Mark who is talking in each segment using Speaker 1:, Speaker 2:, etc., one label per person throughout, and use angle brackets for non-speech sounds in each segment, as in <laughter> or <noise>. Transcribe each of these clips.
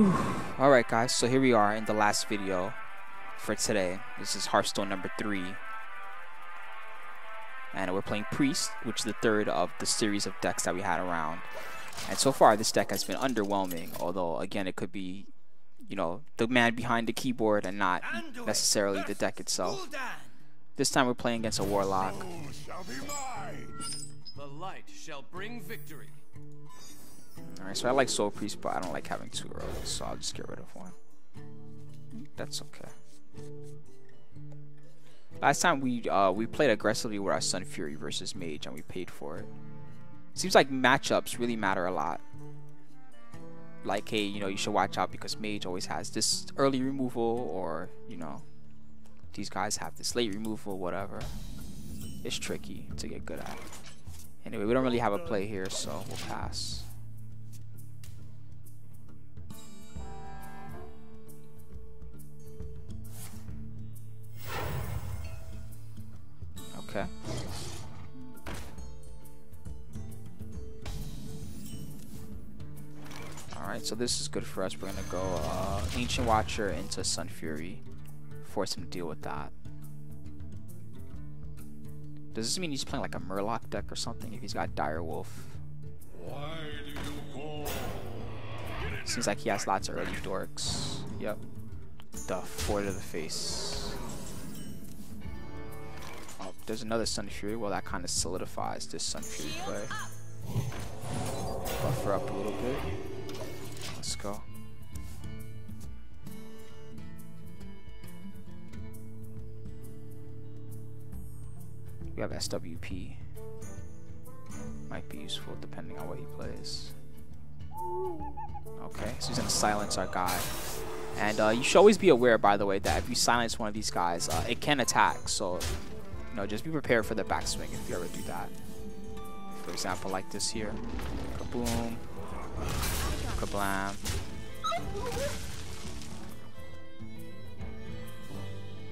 Speaker 1: Alright guys, so here we are in the last video for today. This is Hearthstone number 3. And we're playing Priest, which is the third of the series of decks that we had around. And so far this deck has been underwhelming, although again it could be, you know, the man behind the keyboard and not necessarily the deck itself. This time we're playing against a Warlock.
Speaker 2: The light shall bring victory.
Speaker 1: Alright, so I like Soul Priest, but I don't like having two early, so I'll just get rid of one. That's okay. Last time we uh, we played aggressively with our Sun Fury versus Mage, and we paid for it. Seems like matchups really matter a lot. Like, hey, you know, you should watch out because Mage always has this early removal, or, you know, these guys have this late removal, whatever. It's tricky to get good at. Anyway, we don't really have a play here, so we'll pass. So this is good for us. We're gonna go uh, Ancient Watcher into Sun Fury. Force him to deal with that. Does this mean he's playing like a Murloc deck or something if he's got Dire Wolf? Seems like he has lots of early dorks. Yep. The Fort of the Face. Oh, there's another Sun Fury. Well, that kind of solidifies this Sun Fury play. Buffer up a little bit. Let's go. We have SWP. Might be useful depending on what he plays. Okay, so he's gonna silence our guy. And uh, you should always be aware, by the way, that if you silence one of these guys, uh, it can attack. So, you know, just be prepared for the backswing if you ever do that. For example, like this here. Kaboom. Kablam.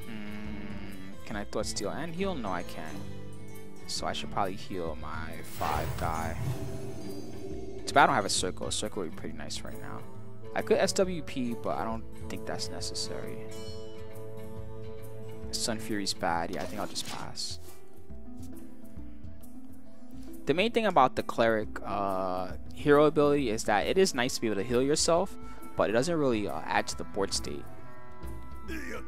Speaker 1: Mm, can I thought steal and heal? No, I can't. So I should probably heal my five guy. Too bad I don't have a circle. A circle would be pretty nice right now. I could SWP, but I don't think that's necessary. Sun Fury's bad. Yeah, I think I'll just pass. The main thing about the Cleric uh, hero ability is that it is nice to be able to heal yourself, but it doesn't really uh, add to the board state.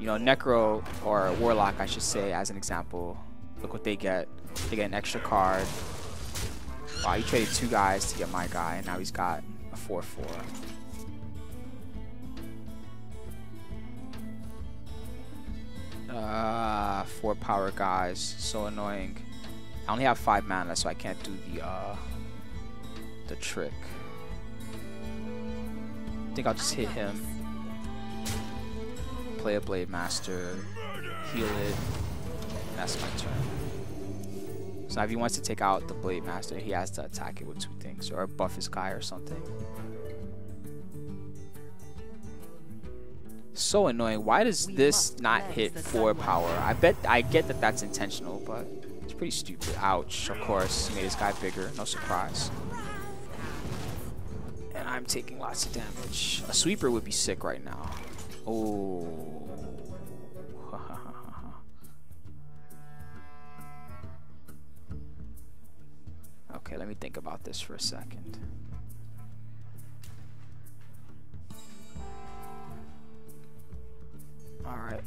Speaker 1: You know, Necro or Warlock, I should say, as an example. Look what they get. They get an extra card. Wow, he traded two guys to get my guy, and now he's got a 4-4. Uh, four power guys. So annoying. I only have five mana, so I can't do the uh, the trick. I think I'll just hit him. Play a Blade Master, heal it. That's my turn. So if he wants to take out the Blade Master, he has to attack it with two things, or buff his guy or something. So annoying. Why does this not hit four power? I bet I get that that's intentional, but it's pretty stupid. Ouch. Of course, he made his guy bigger. No surprise. I'm taking lots of damage. A sweeper would be sick right now. Oh. <laughs> okay, let me think about this for a second. Alright.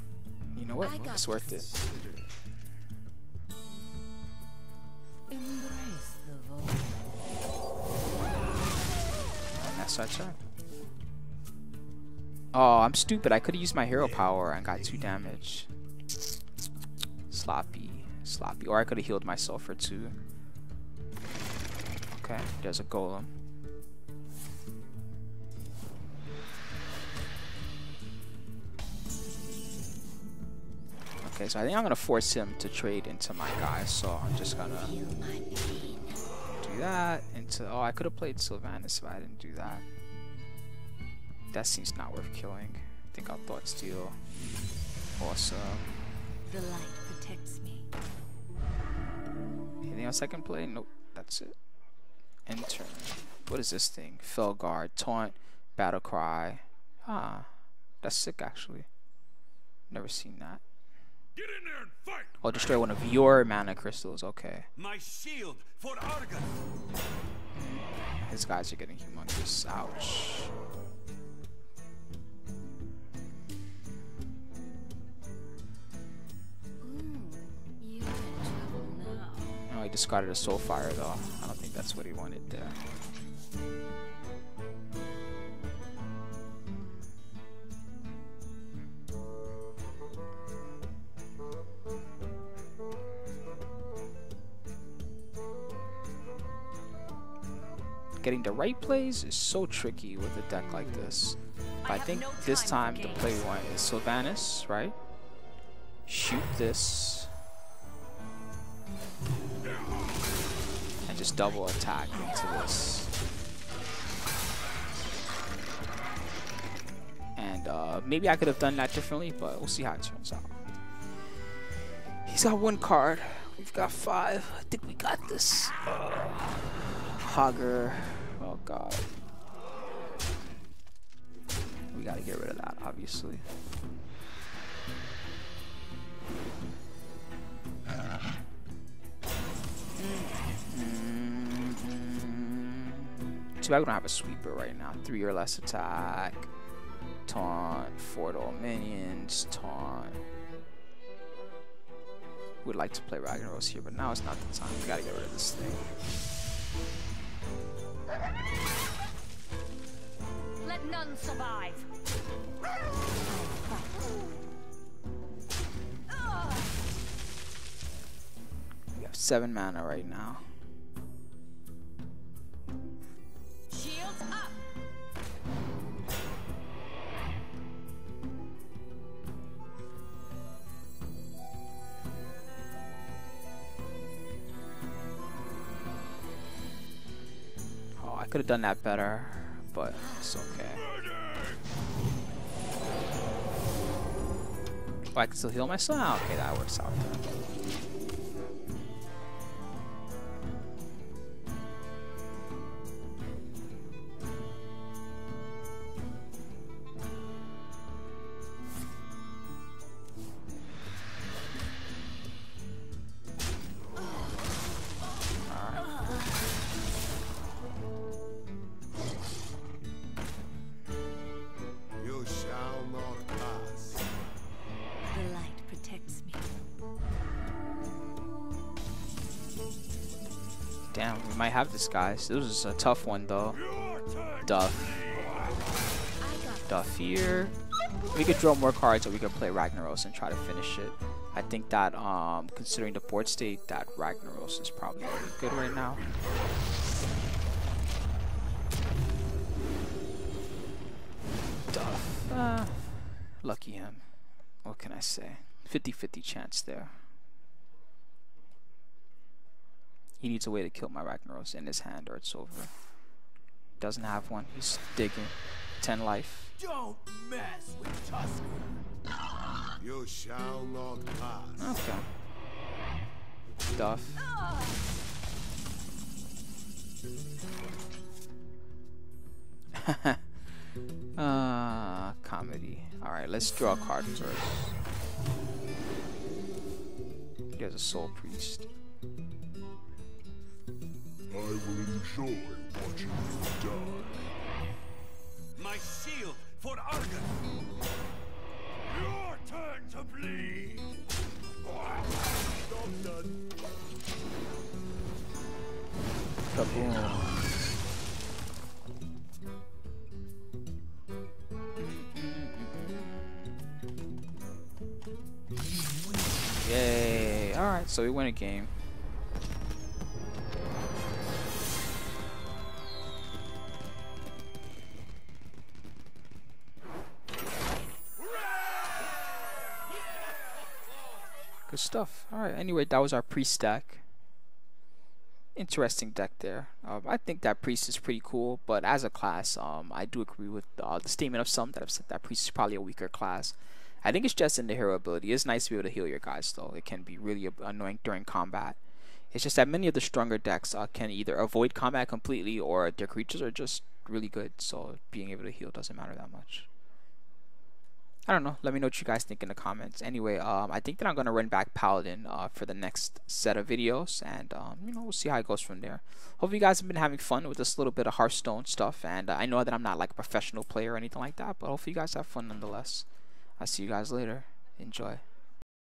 Speaker 1: You know what? It's worth it. That's our. Oh, I'm stupid. I could have used my hero power and got two damage. Sloppy. Sloppy. Or I could have healed myself for two. Okay, there's a golem. Okay, so I think I'm gonna force him to trade into my guy, so I'm just gonna do that into oh I could have played Sylvanas if I didn't do that. That seems not worth killing. I think I'll thought steal. Awesome.
Speaker 3: The light protects me.
Speaker 1: Anything else I can play? Nope, that's it. Enter. What is this thing? Felguard, Taunt, Battle Cry, Ah, that's sick actually. Never seen that.
Speaker 2: Get in there and fight!
Speaker 1: Oh, destroy one of your mana crystals. Okay.
Speaker 2: My shield for Argus!
Speaker 1: His guys are getting humongous. Ouch.
Speaker 3: Ooh, you're in trouble now.
Speaker 1: Oh, he discarded a soul fire though. I don't think that's what he wanted there. Getting the right plays is so tricky with a deck like this. But I,
Speaker 3: have
Speaker 1: think
Speaker 3: no
Speaker 1: this
Speaker 3: time
Speaker 1: the play one is Sylvanas, right? Shoot this. And just double attack into this. And uh, maybe I could have done that differently, but we'll see how it turns out. He's got one card. We've got five. I think we got this. Uh, Hogger. Oh god. We gotta get rid of that, obviously. Too bad we don't have a sweeper right now. Three or less attack. Taunt. Four to all minions. Taunt. We'd like to play Ragnaros here, but now it's not the time. We gotta get rid of this thing.
Speaker 3: Let none survive.
Speaker 1: We have seven mana right now. Could have done that better, but it's okay. Oh, I can still heal myself? Okay, that works out. Damn, we might have this, guys. This was a tough one, though. Duff. Duff here. We could draw more cards, or we could play Ragnaros and try to finish it. I think that, um, considering the board state, that Ragnaros is probably good right now. Duff. Uh, lucky him. What can I say? 50-50 chance there. He needs a way to kill my Ragnaros in his hand, or it's over. Doesn't have one. He's digging. 10 life.
Speaker 2: Don't mess with Tusk!
Speaker 4: You shall not pass.
Speaker 1: Okay. Duff. <laughs> uh, comedy. Alright, let's draw a card first. He has a soul priest.
Speaker 4: I will enjoy watching you die.
Speaker 2: My shield for Argus! Your turn to bleed!
Speaker 4: Stop that.
Speaker 1: Kaboom. Yay. Alright, so we win a game. Good stuff. Alright, anyway, that was our pre-stack interesting deck there. Um, I think that priest is pretty cool, but as a class, um, I do agree with uh, the statement of some that have said that priest is probably a weaker class. I think it's just in the hero ability. It's nice to be able to heal your guys, though. It can be really annoying during combat. It's just that many of the stronger decks uh, can either avoid combat completely or their creatures are just really good, so being able to heal doesn't matter that much. I don't know. Let me know what you guys think in the comments. Anyway, um, I think that I'm gonna run back Paladin uh, for the next set of videos, and um, you know we'll see how it goes from there. Hope you guys have been having fun with this little bit of Hearthstone stuff, and uh, I know that I'm not like a professional player or anything like that, but hopefully you guys have fun nonetheless. I'll see you guys later. Enjoy.